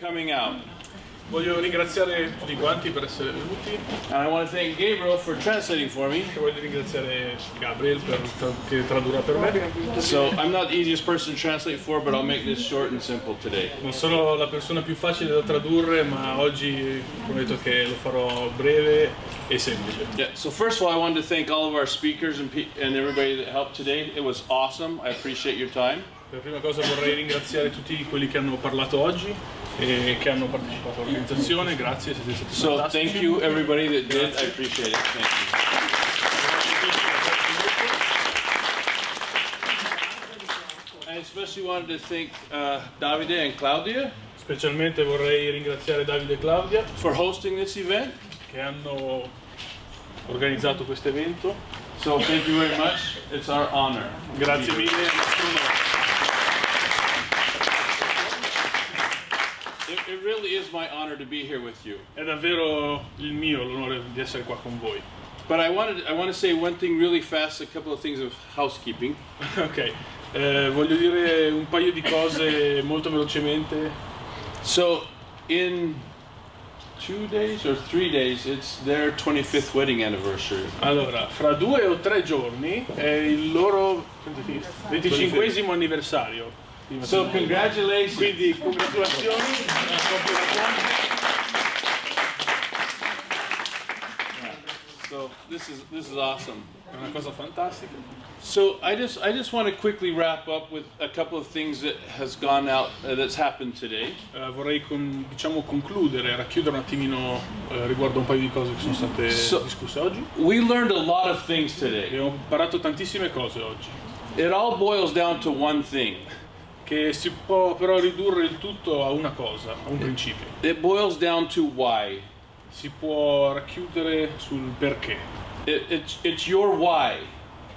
coming out. Voglio ringraziare tutti quanti per essere venuti And I want to thank Gabriel for translating for me. e voglio ringraziare Gabriel per, che tradurrà per me. So I'm not the easiest person to translate for, but I'll make this short and simple today. Non sono la persona più facile da tradurre, ma oggi prometto che lo farò breve e semplice. Yeah. So first of all, I wanted to thank all of our speakers and and everybody that helped today. It was awesome. I appreciate your time. Per prima cosa vorrei ringraziare tutti quelli che hanno parlato oggi e che hanno partecipato all'organizzazione, grazie, siete stati So fantastici. thank you everybody that did. I appreciate it. Thank you. I especially wanted to thank uh, Davide and Claudia Specialmente vorrei ringraziare Davide e Claudia for hosting this event. che hanno organizzato questo evento. So thank you very much. It's our honor. Grazie mille. è un nostro onore. It, it really is my honor to be here with you. È davvero il mio l'onore di essere qua con voi. But I wanted I want to say one thing really fast, a couple of things of housekeeping. ok, eh, voglio dire un paio di cose molto velocemente. So in two days or three days, it's their 25th wedding anniversary. Allora, fra due o tre giorni è il loro 25 anniversario. Di So congratulations. Quindi congratulazioni a coppia da So this is this is awesome. È una cosa fantastica. So I just I just want to quickly wrap up with a couple of things that has gone out uh, that's happened today. Eh, vorrei con- diciamo concludere, racchiudere un attimino eh, riguardo un paio di cose che sono state So- discusse oggi. We learned a lot of things today. Abbiamo imparato tantissime cose oggi, It all boils down to one thing. Che si può però ridurre il tutto a una cosa, a un principio. It boils down to why. Si può racchiudere sul perché. It, it's it's your why.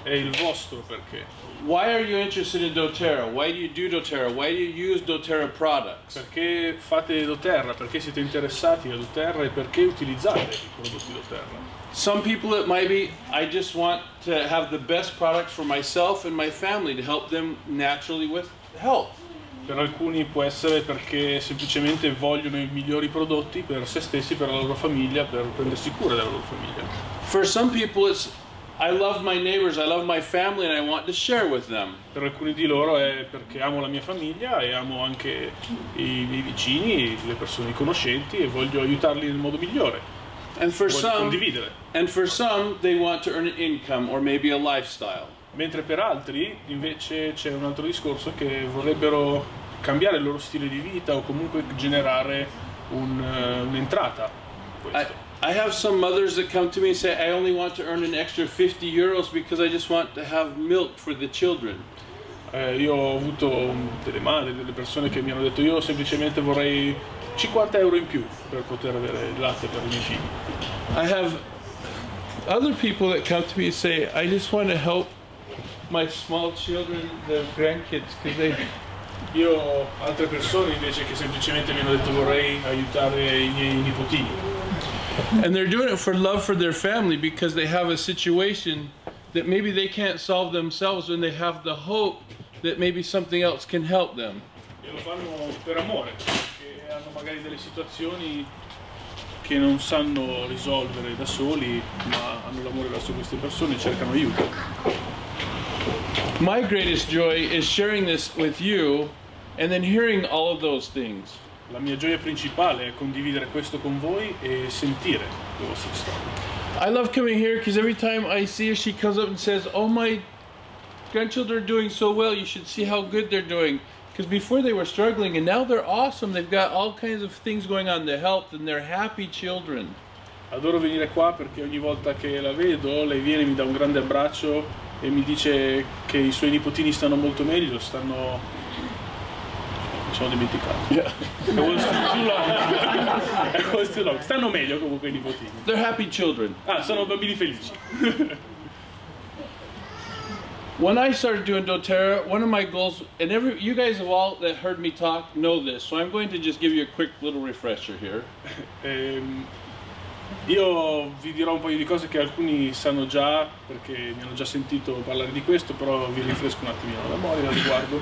È il vostro perché. Why are you interested in DoTerra? Why do you do DoTerra? Why do you use DoTerra products? Perché fate doTERRA, perché siete interessati a doTERRA e perché utilizzate i prodotti doTERRA. Some people it might be I just want to have the best products for myself and my family to help them naturally with. Per alcuni può essere perché semplicemente vogliono i migliori prodotti per se stessi, per la loro famiglia, per prendersi cura della loro famiglia. For some people it's I love my neighbors, I love my family and I want to share with them. Per alcuni di loro è perché amo la mia famiglia e amo anche i miei vicini, le persone conoscenti e voglio aiutarli nel modo migliore. And for Voglio some condividere. and for some they want to earn an income or maybe a lifestyle. Mentre per altri invece c'è un altro discorso che vorrebbero cambiare il loro stile di vita o comunque generare un, eh, un'entrata. I. I have some mothers that come to me and say, I only want to earn an extra 50 euros because I just want to have milk for the children. Eh, io ho avuto delle madri, delle persone che mi hanno detto io semplicemente vorrei 50 euro in più per poter avere il latte per i miei figli. I have other people that come to me and say, I just want to help my small children, the grandkids, because they, Io ho altre persone invece che semplicemente mi hanno detto vorrei aiutare i miei nipotini. and they're doing it for love for their family because they have a situation that maybe they can't solve themselves and they have the hope that maybe something else can help them. E lo fanno per amore, perché hanno magari delle situazioni che non sanno risolvere da soli, ma hanno l'amore verso queste persone e cercano aiuto. My greatest joy is sharing this with you and then hearing all of those things. La mia gioia principale è condividere questo con voi e sentire le vostre storie. I love coming here because every time I see her, she comes up and says, Oh, my grandchildren are doing so well. You should see how good they're doing. Because before they were struggling and now they're awesome. They've got all kinds of things going on, the health, and they're happy children. Adoro venire qua perché ogni volta che la vedo lei viene, mi dà un grande abbraccio e mi dice che i suoi nipotini stanno molto meglio, stanno... mi sono dimenticato. It was too long. It was too long. Stanno meglio comunque i nipotini. They're happy children. Ah, sono bambini felici. When I started doing doTERRA, one of my goals, and every you guys have all that heard me talk know this, so I'm going to just give you a quick little refresher here. Ehm, io vi dirò un paio di cose che alcuni sanno già perché mi hanno già sentito parlare di questo, però vi rinfresco un attimino la memoria al riguardo.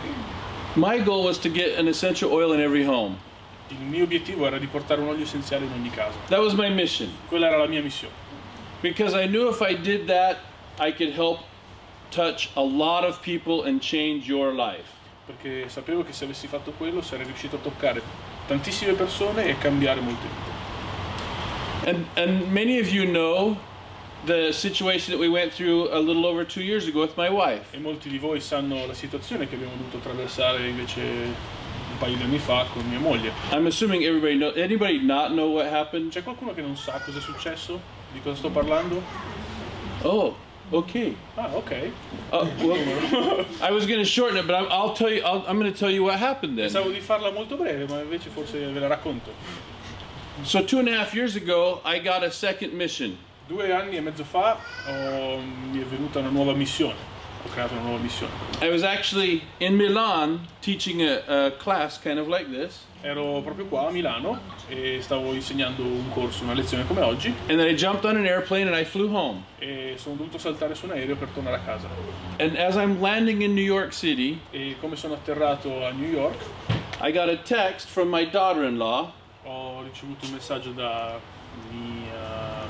My goal was to get an essential oil in every home. Il mio obiettivo era di portare un olio essenziale in ogni casa. That was my mission. Quella era la mia missione. Because I knew if I did that, I could help touch a lot of people and change your life. Perché sapevo che se avessi fatto quello sarei riuscito a toccare tantissime persone e cambiare molte vite. And and many of you know the situation that we went through a little over two years ago with my wife. E molti di voi sanno la situazione che abbiamo dovuto attraversare invece un paio di anni fa con mia moglie. I'm assuming everybody know. Anybody not know what happened? C'è qualcuno che non sa cosa è successo? Di cosa sto parlando? Oh, okay. Ah, ok. Uh, well, I was going to shorten it, but I'm, I'll tell you. I'll, I'm going to tell you what happened then. Pensavo di farla molto breve, ma invece forse ve la racconto. So two and a half years ago, I got a second mission. Due anni e mezzo fa ho- mi è venuta una nuova missione. Ho creato una nuova missione. I was actually in Milan teaching a, a class kind of like this, Ero proprio qua a Milano e stavo insegnando un corso, una lezione come oggi and then I jumped on an airplane and I flew home. e sono dovuto saltare su un aereo per tornare a casa. And as I'm landing in New York City, E come sono atterrato a New York I got a text from my daughter-in-law ho ricevuto un messaggio da mia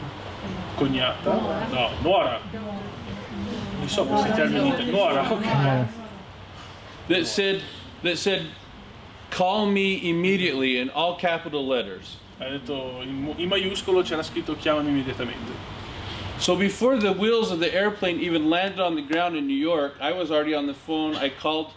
cognata, no, nuora. Non so questi termini. Nuora, ok. that said that said, "Call me immediately" in all capital letters. Ha detto in maiuscolo c'era scritto chiamami immediatamente. So before the wheels of the airplane even landed on the ground in New York, I was already on the phone. I called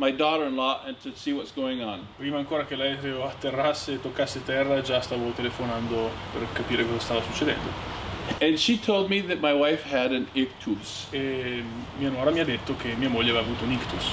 my daughter-in-law and to see what's going on. Prima ancora che l'aereo atterrasse e toccasse terra già stavo telefonando per capire cosa stava succedendo. And she told me that my wife had an ictus. E mia nuora mi ha detto che mia moglie aveva avuto un ictus.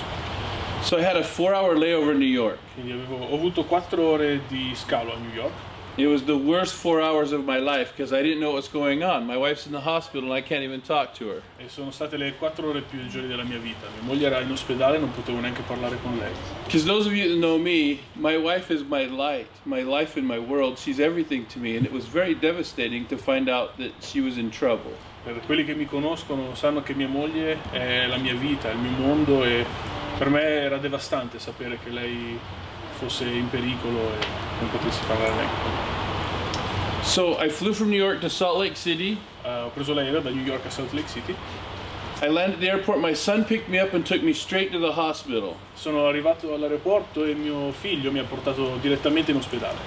So I had a four-hour layover in New York. Quindi avevo, ho avuto 4 ore di scalo a New York. It was the worst four hours of my life because I didn't know what's going on. My wife's in the hospital and I can't even talk to her. E sono state le 4 ore più peggiori della mia vita. Mia moglie era in ospedale e non potevo neanche parlare con lei. Because those of you that know me, my wife is my light, my life and my world. She's everything to me, and it was very devastating to find out that she was in trouble. Per quelli che mi conoscono sanno che mia moglie è la mia vita, il mio mondo e per me era devastante sapere che lei fosse in pericolo e non potessi parlare. So I flew from New York to Salt Lake City. Eh, ho preso l'aereo da New York a Salt Lake City. I landed at the airport. My son picked me up and took me straight to the hospital. Sono arrivato all'aeroporto e mio figlio mi ha portato direttamente in ospedale.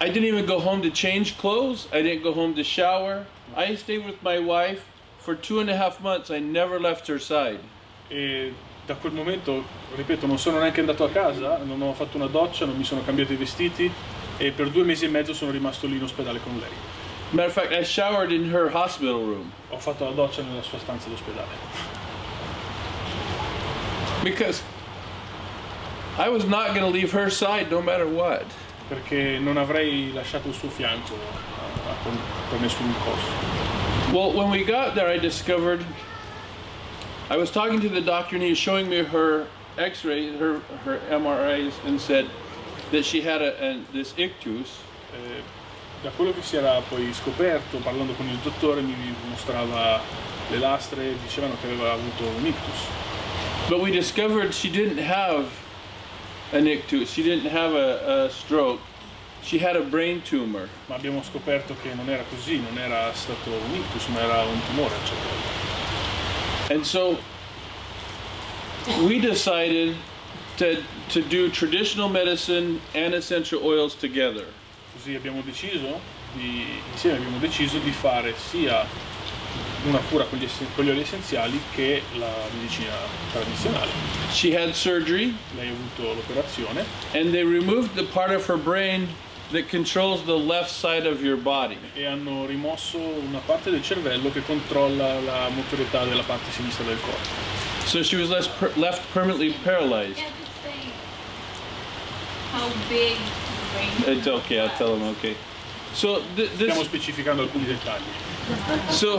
I didn't even go home to change clothes. I didn't go home to shower. I stayed with my wife for two and a half months. I never left her side. E da quel momento, ripeto, non sono neanche andato a casa, non ho fatto una doccia, non mi sono cambiato i vestiti e per due mesi e mezzo sono rimasto lì in ospedale con lei. Matter of fact, I showered in her hospital room Ho fatto la doccia nella sua stanza d'ospedale. because I was not going to leave her side no matter what. perché non avrei lasciato il suo fianco per nessun costo. Well, when we got there, I discovered I was talking to the doctor, and he was showing me her x-ray, her her MRIs, and said that she had a, a this ictus. Eh, da quello che si era poi scoperto, parlando con il dottore, mi mostrava le lastre, dicevano che aveva avuto un ictus. But we discovered she didn't have an ictus. She didn't have a, a stroke. She had a brain tumor. Ma abbiamo scoperto che non era così, non era stato un ictus, ma era un tumore al cervello. And so we decided to, to do traditional medicine and essential oils together. Così abbiamo deciso, di, insieme abbiamo deciso di fare sia una cura con gli, con gli oli essenziali che la medicina tradizionale. She had surgery, Lei ha avuto l'operazione and they removed the part of her brain that controls the left side of your body. e hanno rimosso una parte del cervello che controlla la motorietà della parte sinistra del corpo. So she was less per- left permanently paralyzed. Yeah, how big the brain It's okay, I'll tell them, okay. So th- Stiamo this, specificando alcuni dettagli. so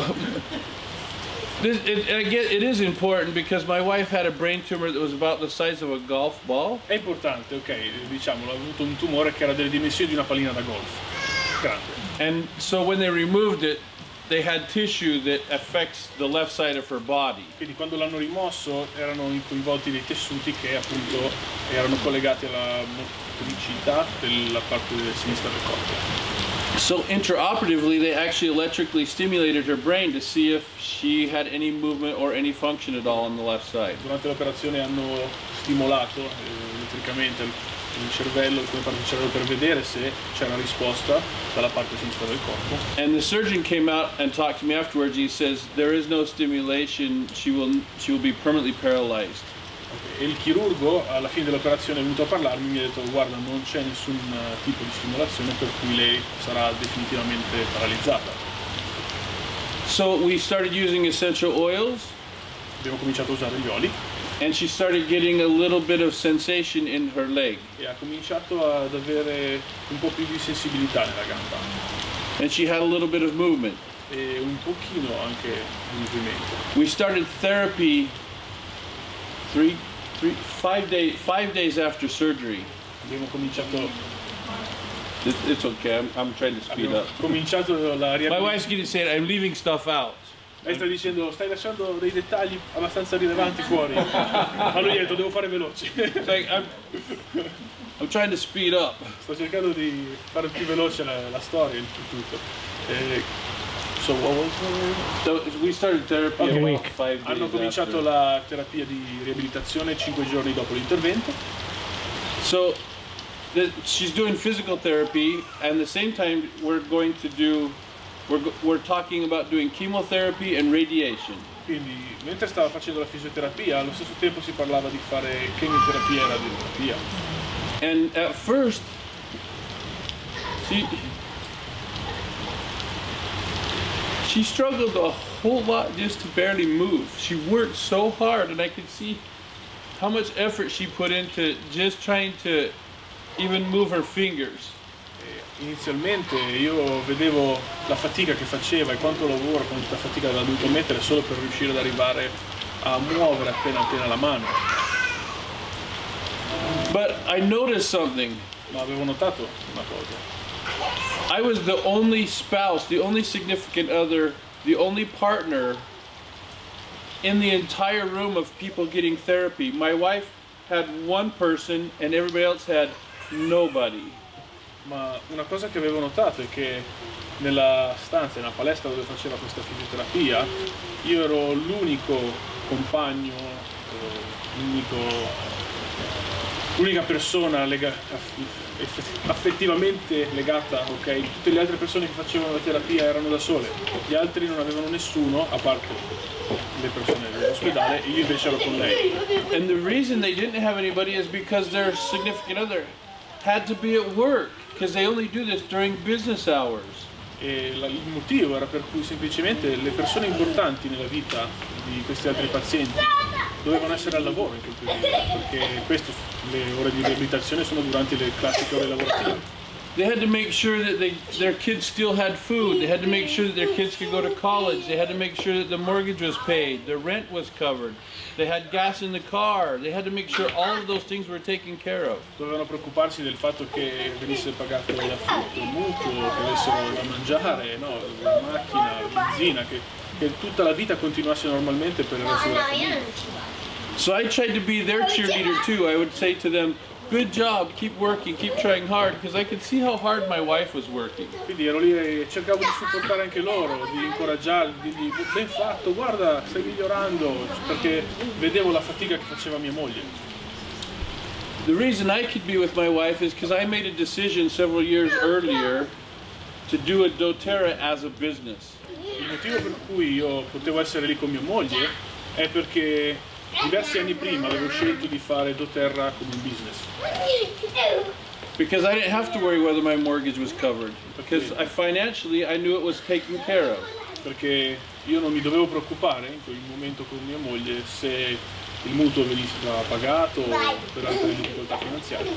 this, it, get, it is important because my wife had a brain tumor that was about the size of a golf ball. È importante, ok, diciamolo, ha avuto un tumore che era delle dimensioni di una pallina da golf. Grande. And so when they removed it, they had tissue that affects the left side of her body. Quindi quando l'hanno rimosso erano coinvolti dei tessuti che appunto erano collegati alla motricità della parte sinistra del corpo. So intraoperatively, they actually electrically stimulated her brain to see if she had any movement or any function at all on the left side. Durante l'operazione hanno stimolato eh, elettricamente il il cervello, alcune parti del cervello per vedere se c'è una risposta dalla parte sinistra del corpo. And the surgeon came out and talked to me afterwards. He says there is no stimulation. She will she will be permanently paralyzed. Il chirurgo alla fine dell'operazione è venuto a parlarmi e mi ha detto guarda non c'è nessun eh, tipo di stimolazione per cui lei sarà definitivamente paralizzata. So we started using essential oils Abbiamo cominciato a usare gli oli and she started getting a little bit of sensation in her leg. e ha cominciato ad avere un po' più di sensibilità nella gamba And she had a little bit of movement. e un pochino anche di movimento. We started therapy three, three, five days, five days after surgery. Abbiamo cominciato, It, it's okay. I'm, I'm trying to speed abbiamo up. cominciato la My wife's getting saying I'm leaving stuff out. Lei sta dicendo stai lasciando dei dettagli abbastanza rilevanti fuori. Ma lui ha detto devo fare. It's like I'm, I'm trying to speed up. Sto cercando di fare più veloce la, la storia, il tutto. Eh, so what was So we started therapy Okay. about Week. five days Hanno cominciato after. la terapia di riabilitazione 5 giorni dopo l'intervento. So the, she's doing physical therapy, and at the same time we're going to do, we're, we're talking about doing chemotherapy and radiation. Quindi mentre stava facendo la fisioterapia, allo stesso tempo si parlava di fare chemioterapia e radioterapia. And at first, she she struggled a whole lot just to barely move. She worked so hard, and I could see how much effort she put into just trying to even move her fingers. Inizialmente io vedevo la fatica che faceva e quanto lavoro, quanta fatica aveva dovuto mettere solo per riuscire ad arrivare a muovere appena appena la mano. But I noticed something. Ma avevo notato una cosa. I was the only spouse, the only significant other, the only partner in the entire room of people getting therapy. My wife had one person and everybody else had nobody. Ma una cosa che avevo notato è che nella stanza, nella palestra dove faceva questa fisioterapia, io ero l'unico compagno, eh, l'unico, l'unica persona lega- aff- affettivamente legata, ok? Tutte le altre persone che facevano la terapia erano da sole, gli altri non avevano nessuno, a parte le persone dell'ospedale, e io invece ero con lei. And the reason they didn't have anybody is because their significant other had to be at work because they only do this during business hours. E la- il motivo era per cui semplicemente le persone importanti nella vita di questi altri pazienti dovevano essere al lavoro in quel periodo, perché questo, le ore di riabilitazione sono durante le classiche ore lavorative. They had to make sure that they, their kids still had food. They had to make sure that their kids could go to college. They had to make sure that the mortgage was paid, their rent was covered. They had gas in the car. They had to make sure all of those things were taken care of. Dovevano preoccuparsi del fatto che venisse pagato l'affitto, il mutuo, che avessero da mangiare, no, la macchina, la benzina, che, che tutta la vita continuasse normalmente per il resto della famiglia. So I tried to be their cheerleader too. I would say to them, "Good job, keep working, keep trying hard," because I could see how hard my wife was working. Quindi ero lì e cercavo di supportare anche loro, di incoraggiarli, di dirgli ben fatto, guarda, stai migliorando, perché vedevo la fatica che faceva mia moglie. The reason I could be with my wife is because I made a decision several years earlier to do a doTERRA as a business. Il motivo per cui io potevo essere lì con mia moglie è perché diversi anni prima avevo scelto di fare doTERRA come un business. Because I didn't have to worry whether my mortgage was covered. Because I financially I knew it was taken care of. Perché io non mi dovevo preoccupare in quel momento con mia moglie se il mutuo venisse pagato o per altre difficoltà finanziarie.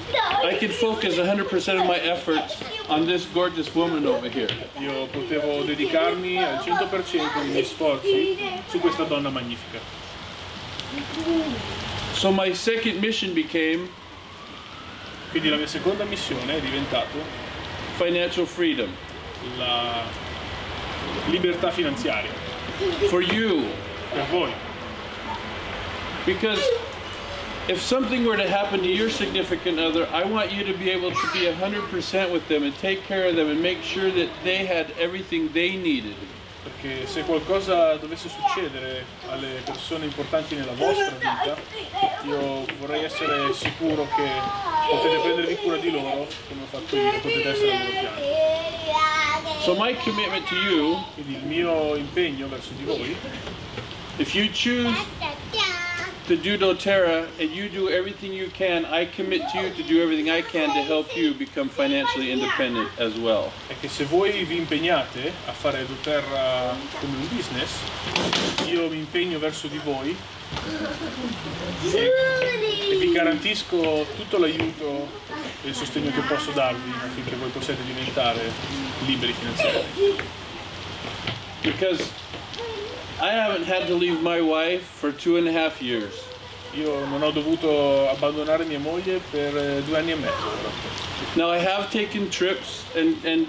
I could focus 100% of my efforts on this gorgeous woman over here. Io potevo dedicarmi al 100% dei miei sforzi su questa donna magnifica. So my second mission became Quindi la mia seconda missione è diventato financial freedom. la libertà finanziaria for you. per voi. Because if something were to happen to your significant other, I want you to be able to be 100% with them and take care of them and make sure that they had everything they needed. Perché se qualcosa dovesse succedere alle persone importanti nella vostra vita, io vorrei essere sicuro che potete prendervi cura di loro come ho fatto io, potete essere al loro fianco. So my commitment to you, Quindi il mio impegno verso di voi, if you choose to do doTERRA and you do everything you can, I commit to you to do everything I can to help you become financially independent as well. è che se voi vi impegnate a fare doTERRA come un business, io mi impegno verso di voi e, e vi garantisco tutto l'aiuto e il sostegno che posso darvi affinché voi possiate diventare liberi finanziariamente. Because I haven't had to leave my wife for two and a half years. Io non ho dovuto abbandonare mia moglie per eh, due anni e mezzo. Now I have taken trips and, and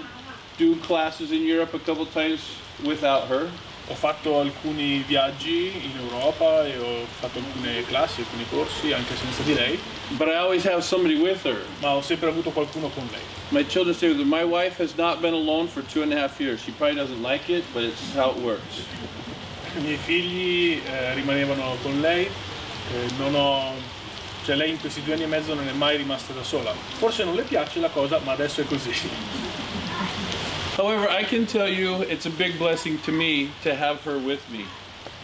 do classes in Europe a couple times without her. Ho fatto alcuni viaggi in Europa e ho fatto alcune classi, alcuni corsi anche senza di lei, But I always have somebody with her. ma ho sempre avuto qualcuno con lei. My children with her. My wife has not been alone for two and a half years. She probably doesn't like it, but it's how it works. I miei figli eh, rimanevano con lei, eh, non ho- cioè lei in questi due anni e mezzo non è mai rimasta da sola. Forse non le piace la cosa, ma adesso è così. However, I can tell you it's a big blessing to me to have her with me.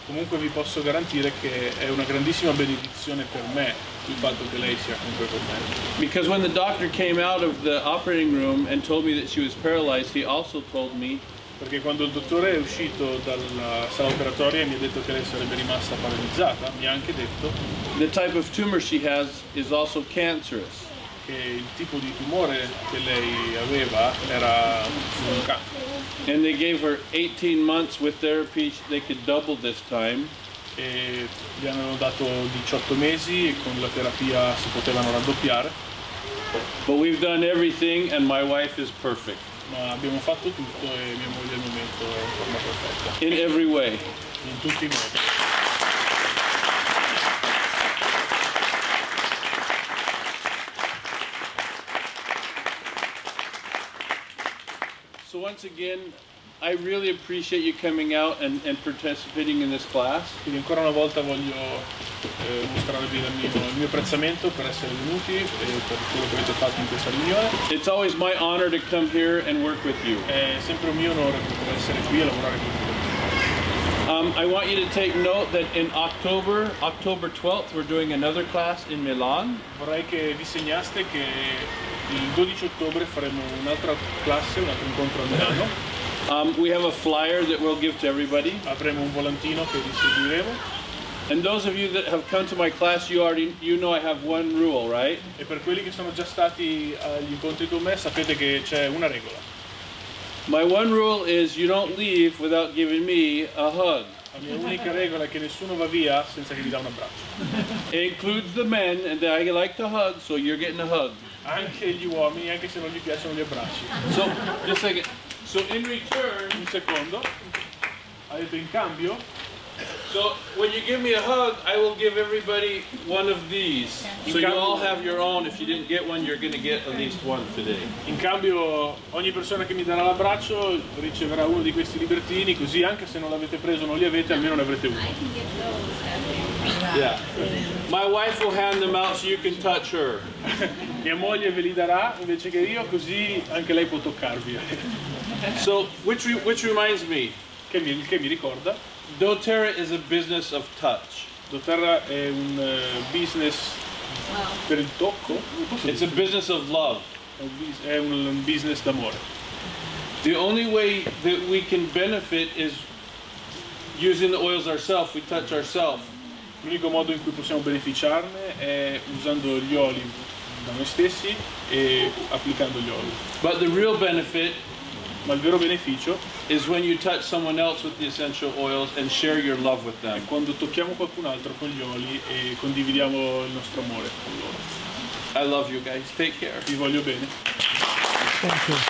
Comunque vi posso garantire che è una grandissima benedizione per me il fatto che lei sia comunque con me. Because when the doctor came out of the operating room and told me that she was paralyzed, he also told me Perché quando il dottore è uscito dalla sala operatoria e mi ha detto che lei sarebbe rimasta paralizzata, mi ha anche detto the type of tumor she has is also cancerous. che il tipo di tumore che lei aveva era un cancro. And they gave her 18 months with therapy. They could double this time. e gli hanno dato 18 mesi e con la terapia si potevano raddoppiare, But we've done everything, and my wife is perfect ma abbiamo fatto tutto e mia moglie al momento è in forma perfetta, in every way. in tutti i modi. So once again, I really appreciate you coming out and, and participating in this class. Quindi ancora una volta voglio eh, mostrarvi il mio, il mio apprezzamento per essere venuti e per quello che avete fatto in questa riunione. It's always my honor to come here and work with you. È sempre un mio onore poter essere qui e lavorare con voi. Um, I want you to take note that in October, October 12th, we're doing another class in Milan. Vorrei che vi segnaste che il 12 ottobre faremo un'altra classe, un altro incontro a Milano. Um, we have a flyer that we'll give to everybody. Avremo un volantino che distribuiremo And those of you that have come to my class, you already you know I have one rule, right? e per quelli che sono già stati agli incontri con me sapete che c'è una regola. My one rule is you don't leave without giving me a hug. La mia unica regola è che nessuno va via senza che dà un abbraccio. It includes the men, and I like to hug, so you're getting a hug. Anche gli uomini, anche se non gli piacciono gli abbracci. So just like it. So in return, Un secondo. Ha detto in cambio, so when you give me a hug, I will give everybody one of these. So you all have your own. If you didn't get one, you're going to get at least one today. in cambio ogni persona che mi darà l'abbraccio riceverà uno di questi libertini, così anche se non l'avete preso non li avete, almeno ne avrete uno. I can get those. That's Yeah. My wife will hand them out so you can touch her. Mia moglie ve li darà invece che io, così anche lei può toccarvi. So which re- which reminds me, Che mi, che mi ricorda, DoTerra is a business of touch. doTERRA è un eh, business Wow. per il tocco, It's a business of love. È un è un business d'amore. The only way that we can benefit is using the oils ourselves. We touch ourselves. L'unico modo in cui possiamo beneficiarne è usando gli oli da noi stessi e applicando gli oli. But the real benefit Ma il vero beneficio is when you touch someone else with the essential oils and share your love with them. è quando tocchiamo qualcun altro con gli oli e condividiamo il nostro amore con loro. I love you guys. Take care. Vi voglio bene. Thank you.